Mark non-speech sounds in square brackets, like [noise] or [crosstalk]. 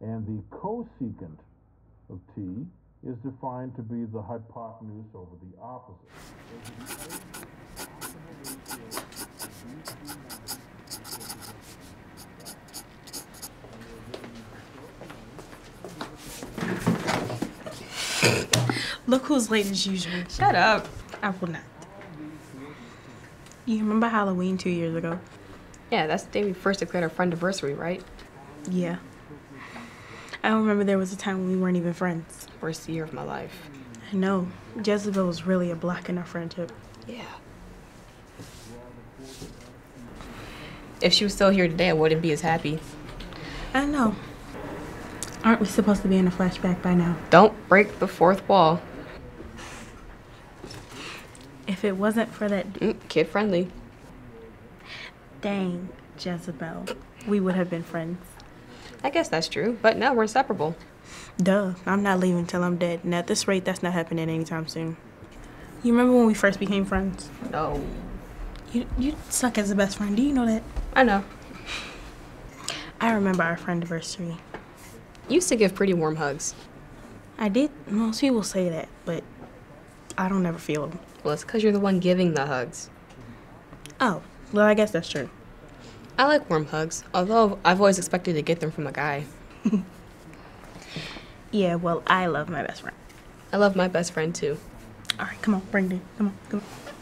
And the cosecant of t is defined to be the hypotenuse over the opposite. Look who's late as usual. Shut up. I will not. You remember Halloween two years ago? Yeah, that's the day we first declared our friend anniversary, right? Yeah. I don't remember there was a time when we weren't even friends. Worst year of my life. I know. Jezebel was really a block in our friendship. Yeah. If she was still here today, I wouldn't be as happy. I know. Aren't we supposed to be in a flashback by now? Don't break the fourth wall. If it wasn't for that Mm, kid friendly. dang Jezebel, we would have been friends. I guess that's true, but no, we're inseparable. Duh, I'm not leaving till I'm dead. And at this rate, that's not happening anytime soon. You remember when we first became friends? No. You you suck as a best friend. Do you know that? I know. I remember our friend anniversary. You used to give pretty warm hugs. I did. Most people say that, but I don't ever feel them. Well, it's because you're the one giving the hugs. Oh, well, I guess that's true. I like warm hugs, although I've always expected to get them from a guy. [laughs] Yeah, well, I love my best friend. I love my best friend too. All right, come on, bring it. Come on, come on.